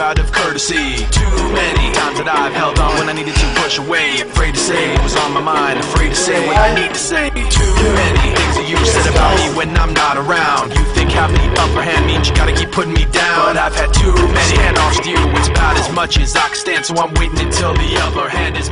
out of courtesy. Too many times that I've held on when I needed to push away. Afraid to say what was on my mind, afraid to say what I need to say. Too many things that you said about me when I'm not around. You think having the upper hand means you gotta keep putting me down. But I've had too many handoffs to you, it's about as much as I can stand, so I'm waiting until the upper hand is.